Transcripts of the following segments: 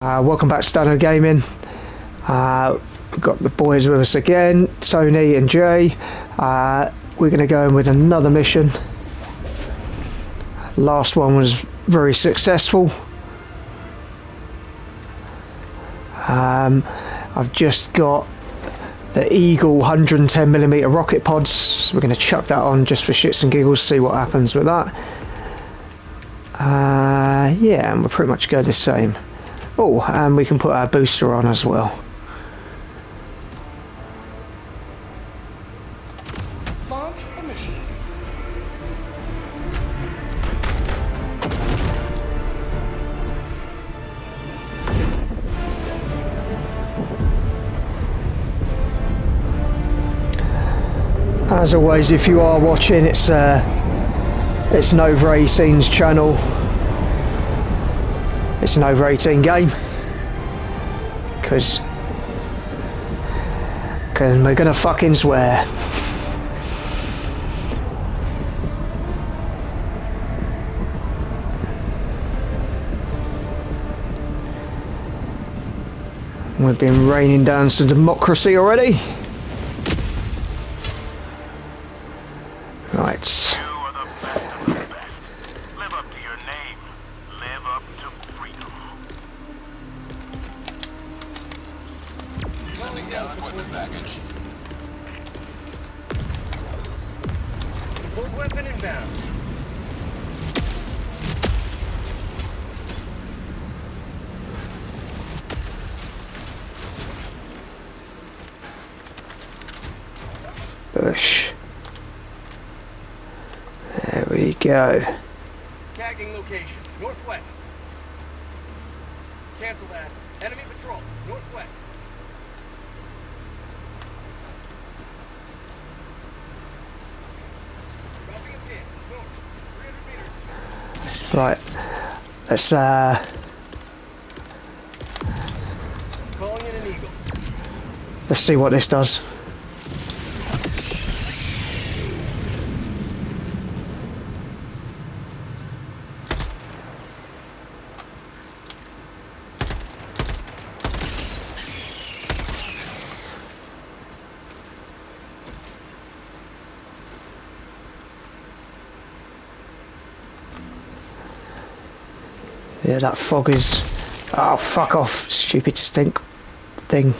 Uh, welcome back to Stano Gaming. Uh, we've got the boys with us again, Tony and Jay. Uh, we're going to go in with another mission. Last one was very successful. Um, I've just got the Eagle 110mm rocket pods. We're going to chuck that on just for shits and giggles, see what happens with that. Uh, yeah, and we'll pretty much go the same. Oh, and we can put our booster on as well. As always, if you are watching, it's uh, it's an over 18s channel. It's an over 18 game because we're gonna fucking swear. We've been raining down some democracy already. Bush. There we go. Tagging location. Northwest. Cancel that. Enemy patrol. Northwest. Dropping a pin. North. 300 meters. Right. Let's uh Calling in an eagle. let's see what this does. Yeah, that fog is. Oh, fuck off, stupid stink thing.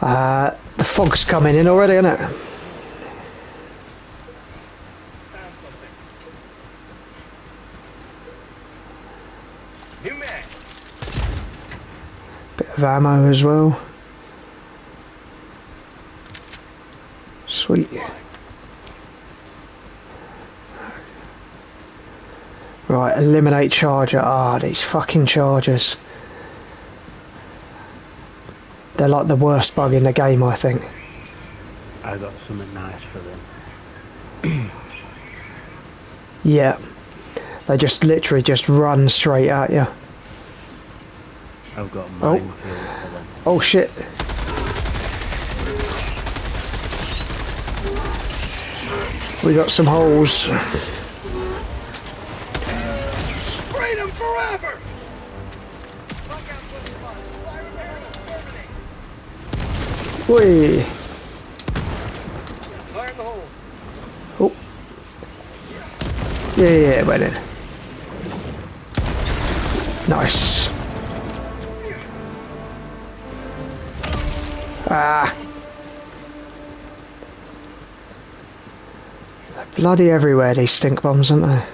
Uh, the fog's coming in already, isn't it? Bit of ammo as well. Sweet. Right, eliminate charger. Ah, these fucking chargers. They're like the worst bug in the game, I think. I got something nice for them. Yeah. They just literally just run straight at you. I've got Oh. for them. Oh shit. We got some holes. Whee. Fire in the hole. Oh. Yeah, yeah, yeah. Nice. Ah. They're bloody everywhere, these stink bombs, aren't they?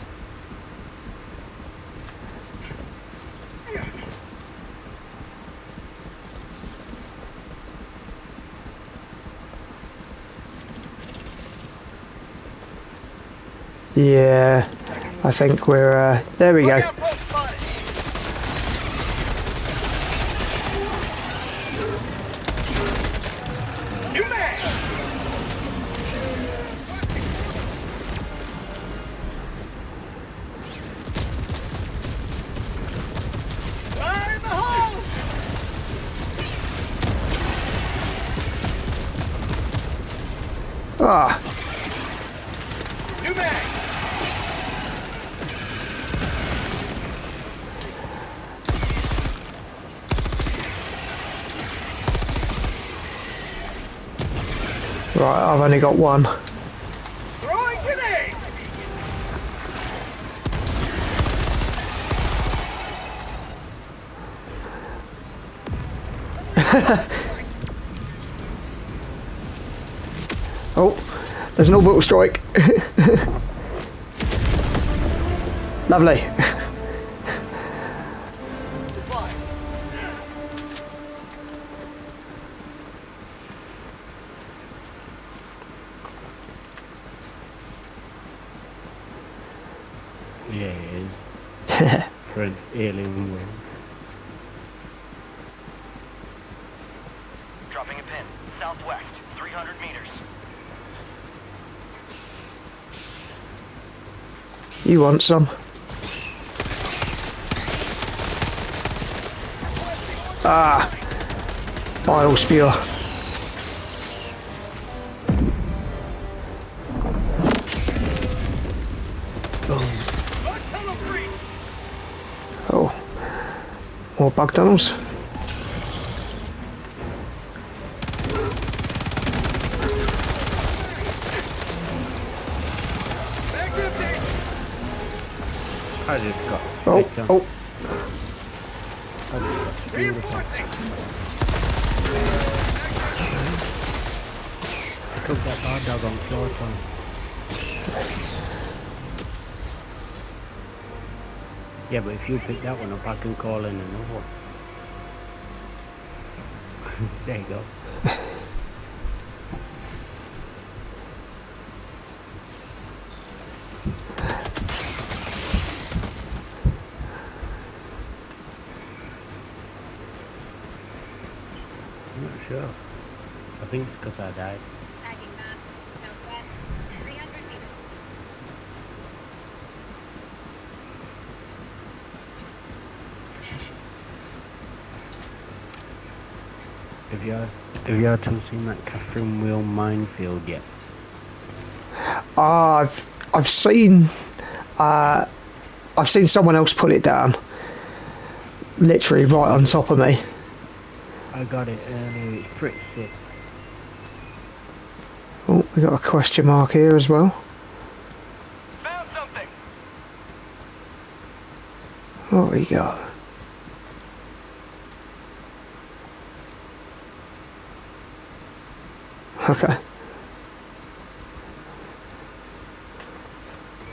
Yeah, I think we're, uh, there we go. Right, I've only got one. Oh, there's an orbital strike. Lovely. You want some? Ah, bile. Tunnel. Oh, more bug tunnels. I just got Oh, picked oh, I just got screwed with that. Took that hard dog on floor time. Yeah, but if you pick that one up, I can call in another one. there you go. I'm not sure. I think it's because I died. Tagging map. Southwest. 300 meters. Have you have you two seen that Catherine Wheel minefield yet? Ah, I've I've seen uh, I've seen someone else put it down, literally right on top of me. I got it earlier. It's pretty sick. We got a question mark here as well. Found something. What we got? Okay.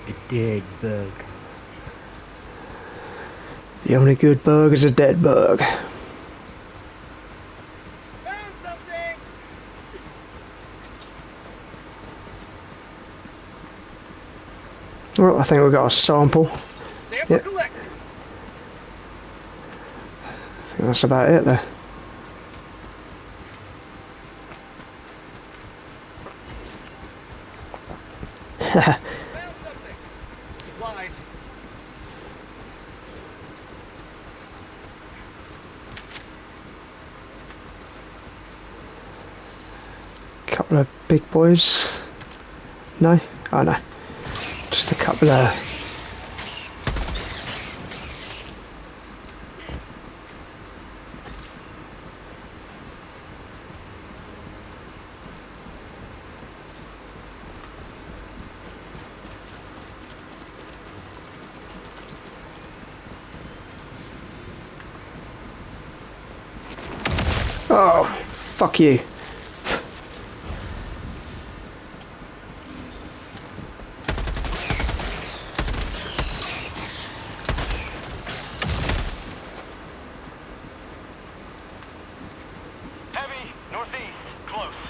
A dead bug. The only good bug is a dead bug. Found something. Well, I think we've got a sample. I Sample Yeah. collected. think that's about it there. Couple of big boys. No? Oh no. Just a couple of Oh, fuck you. Northeast, close.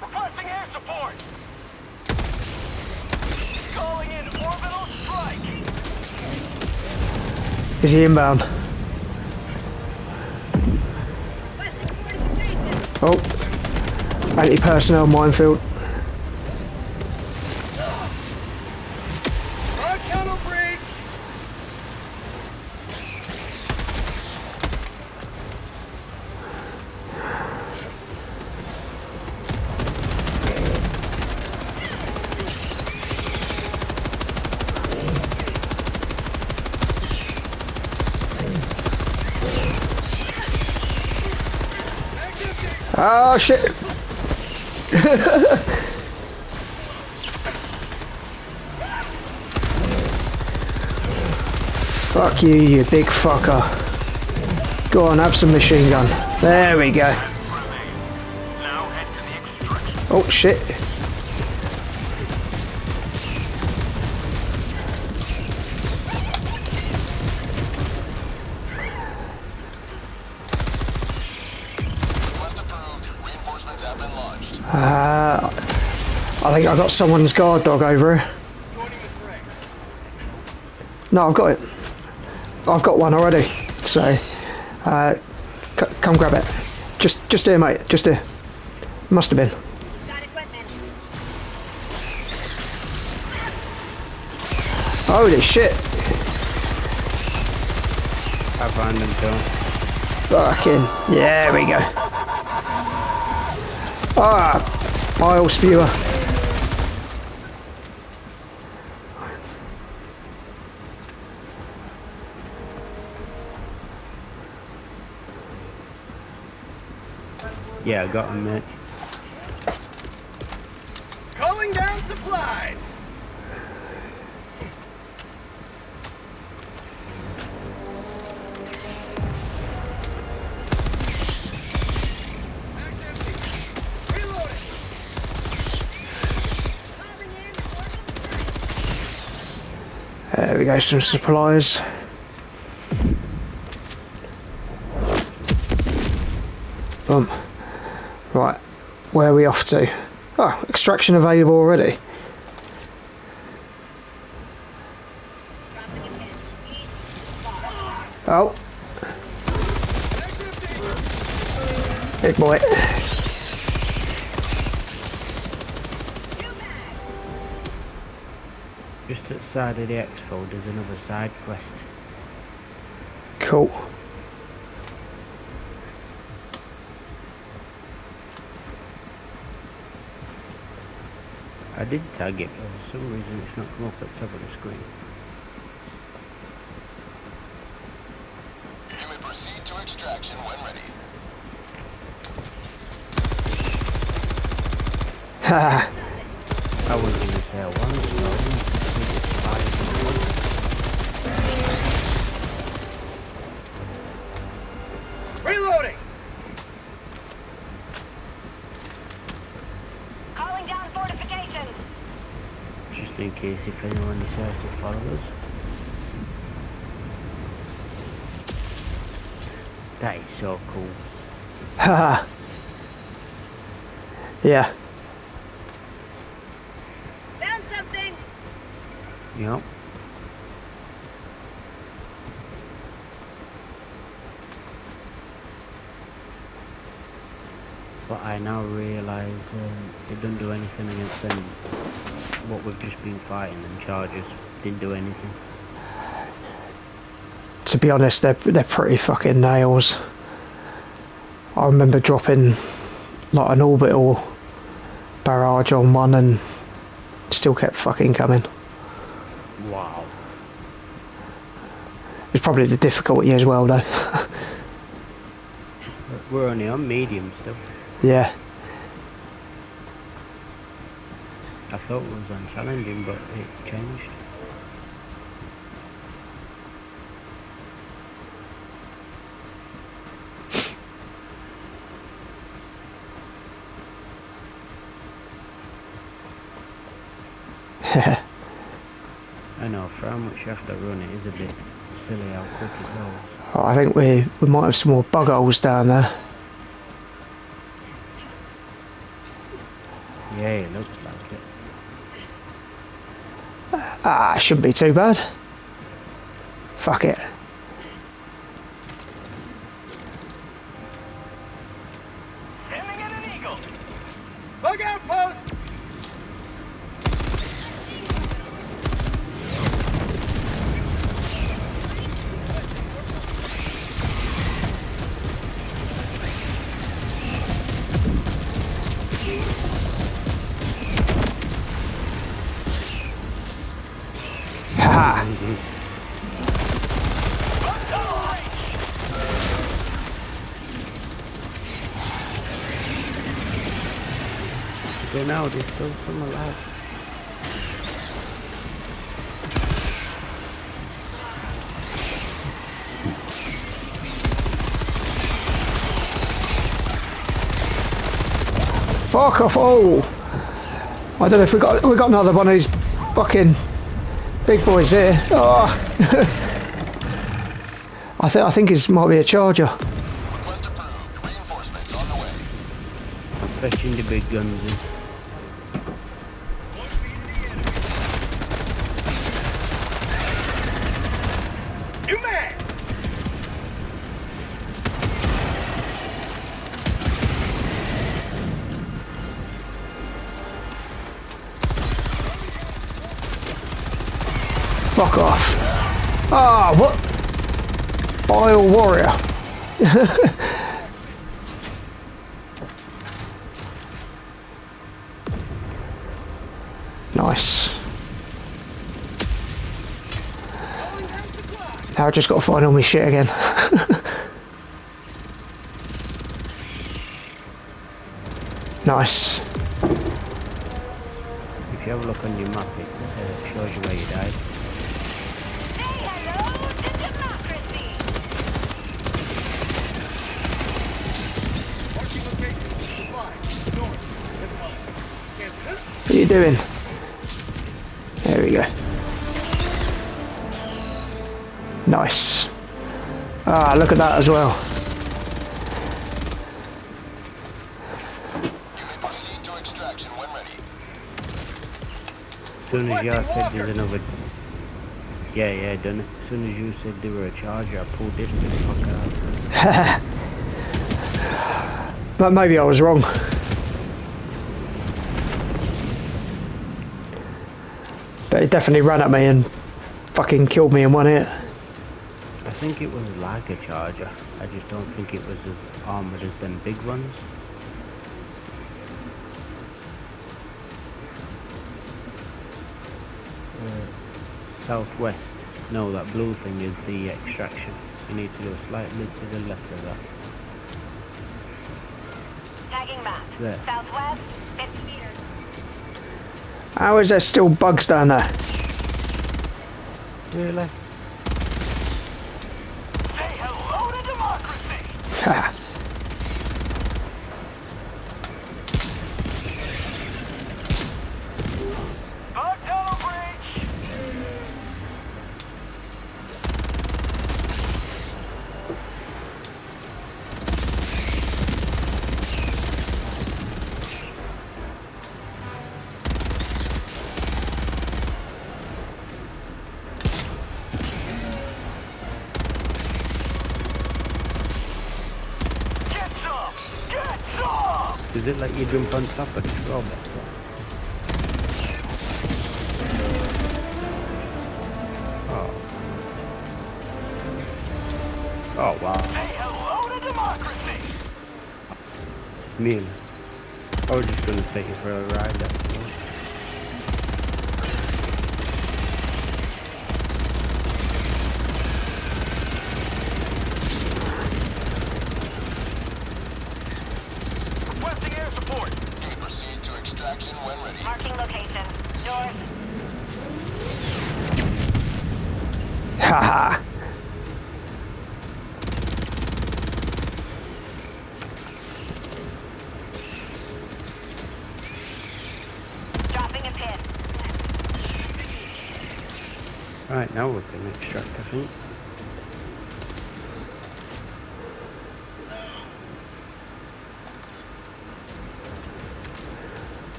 Requesting air support! Calling in orbital strike! Is he inbound? Oh. Anti-personnel minefield. Oh shit! Fuck you, you big fucker. Go on, have some machine gun. There we go. Oh shit. I think I got someone's guard dog over here. Joining the fray. No, I've got it. I've got one already. So, uh, come grab it. Just, just here, mate. Just here. Must have been. Holy shit! I find them too. Fucking, yeah, we go. Ah, bile spewer. Yeah, I got him, mate. Calling down supplies! Back empty. Reloading! Calling in orbital strike. There we go, some supplies. Boom. Right, where are we off to? Oh, extraction available already. Dropping a pin. East. Far. Oh, big boy. Just at the side of the expo, there's another side quest. Cool. Did tag it, but for some reason it's not come up at the top of the screen. You may proceed to extraction when ready. Haha. I was going to say I was, so I it. Reloading! Calling down fortifications. Just in case if anyone decides to follow us. That is so cool. Haha. yeah. Found something. Yep. But I now realise um, it doesn't do anything against them. What we've just been fighting, them charges, didn't do anything. To be honest, they're they're pretty fucking nails. I remember dropping like an orbital barrage on one and still kept fucking coming. Wow. It's probably the difficulty as well, though. We're only on medium still. Yeah. I thought it was unchallenging, but it changed. I know, for how much you have to run, it is a bit silly how quick it goes. I think we we might have some more bug holes down there. Yeah, it looks like it. Ah, shouldn't be too bad. Fuck it. Fuck off! Oh! I don't know if we got we got another one of these fucking big boys here. Oh. I think I think it might be a charger. Request approved. Reinforcements on the way. Fetching the big guns in. nice. Now I just got to find all my shit again. nice. If you have a look on your map, it uh, shows you where you died. Doing? There we go. Nice. Ah, look at that as well. You may proceed to extraction when ready. As soon as you said there's another... Yeah, yeah, done it. As soon as you said there were a charger, I pulled this big fucker out. But maybe I was wrong. But it definitely ran at me and fucking killed me in one hit. I think it was like a charger. I just don't think it was as armored as them big ones. Uh, southwest. No, that blue thing is the extraction. You need to go slightly to the left of that. Tagging map. There. Southwest, 50 meters. How is there still bugs down there? Really? Say hello to democracy! Does it let you jump on top of the scroll box? Oh. Oh wow. Say hello to democracy! Mean. Extract I think.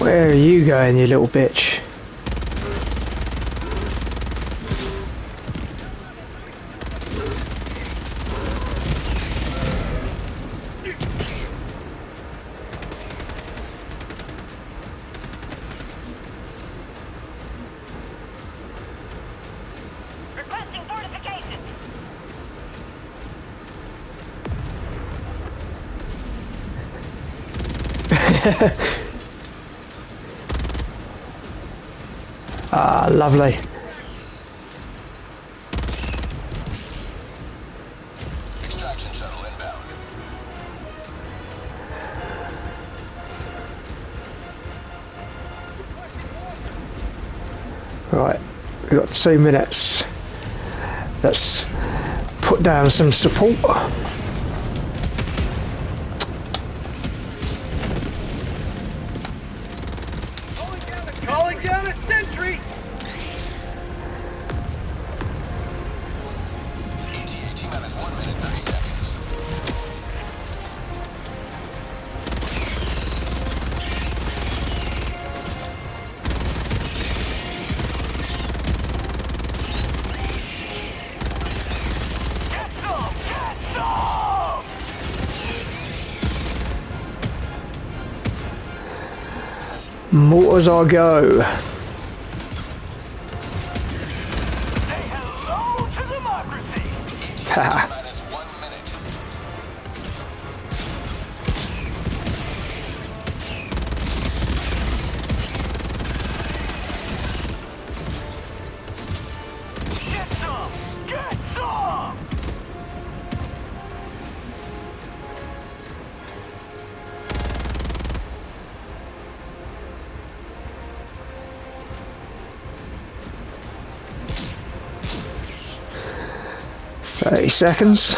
Where are you going, you little bitch? ah, lovely. Right, we've got two minutes. Let's put down some support. Calling down a sentry! Mortars I go. 10 seconds.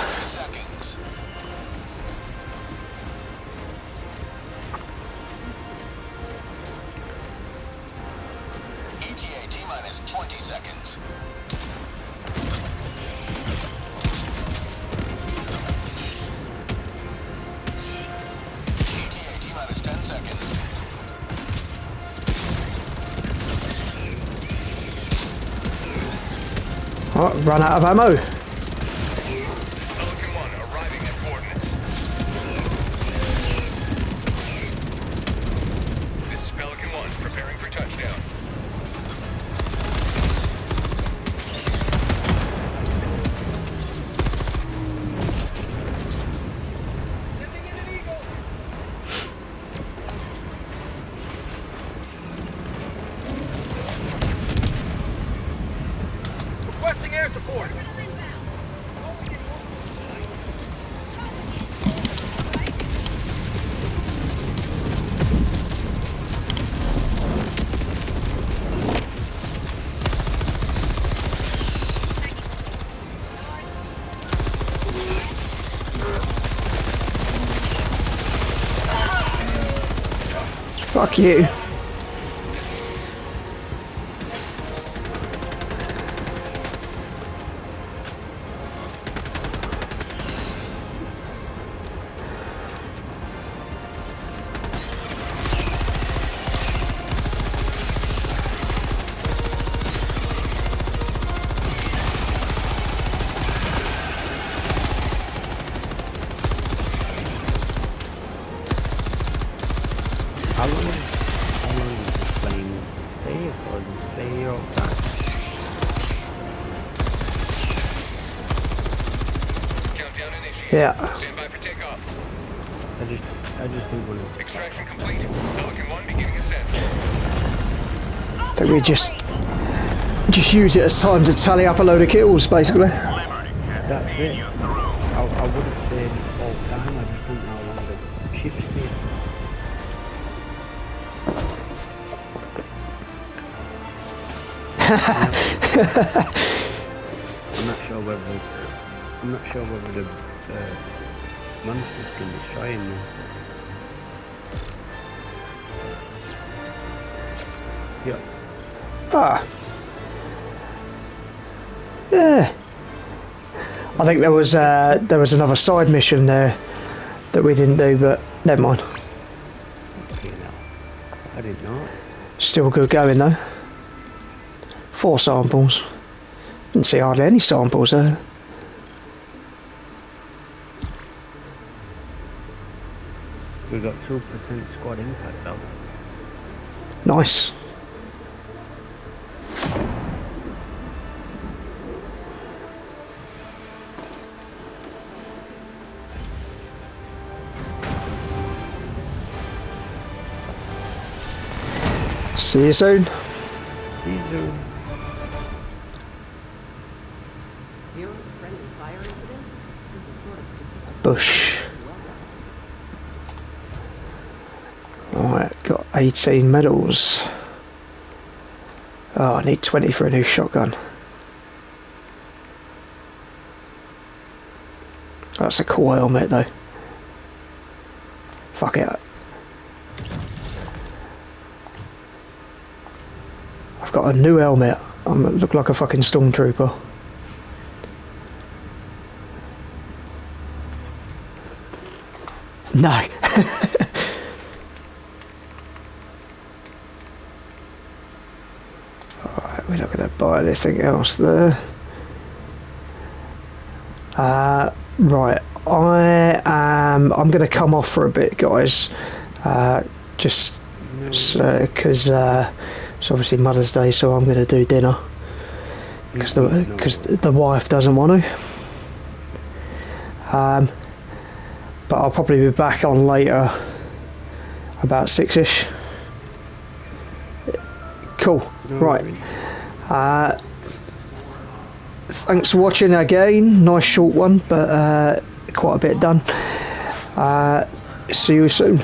Oh, run out of ammo. Fuck you. Think we just just use it as time to tally up a load of kills, basically. That's it. I, I would have stayed all time, I just don't know how long the ship stayed. I'm not sure whether I'm not sure whether the uh, monsters can destroy him now. Yeah, Ah. Yeah. I think there was uh, there was another side mission there that we didn't do, but never mind. I didn't. Still good going though. Four samples. Didn't see hardly any samples there. We got two percent squad impact though. Nice. See you soon. See you soon. Zero friendly fire incidents is the sort of statistic Bush. well done. Right, got 18 medals. Oh, I need 20 for a new shotgun. That's a cool helmet though. Fuck it. I've got a new helmet. I look like a fucking stormtrooper. No. Alright, we're not going to buy anything else there. Uh, right, I am. I'm going to come off for a bit, guys. Uh, just because uh, it's obviously Mother's Day, so I'm going to do dinner because the because the wife doesn't want to. Um, but I'll probably be back on later, about six ish. Cool. right. Uh, thanks for watching again. Nice short one, but uh, quite a bit done. Uh, see you soon.